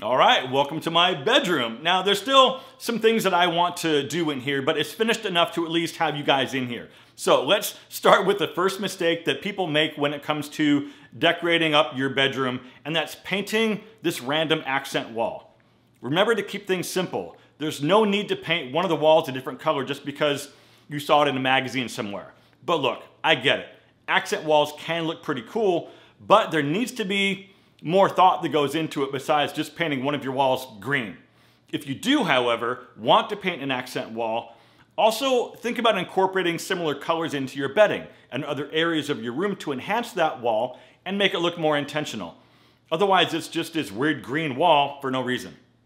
All right, welcome to my bedroom. Now, there's still some things that I want to do in here, but it's finished enough to at least have you guys in here. So let's start with the first mistake that people make when it comes to decorating up your bedroom, and that's painting this random accent wall. Remember to keep things simple. There's no need to paint one of the walls a different color just because you saw it in a magazine somewhere. But look, I get it. Accent walls can look pretty cool, but there needs to be more thought that goes into it besides just painting one of your walls green. If you do, however, want to paint an accent wall, also think about incorporating similar colors into your bedding and other areas of your room to enhance that wall and make it look more intentional. Otherwise, it's just this weird green wall for no reason.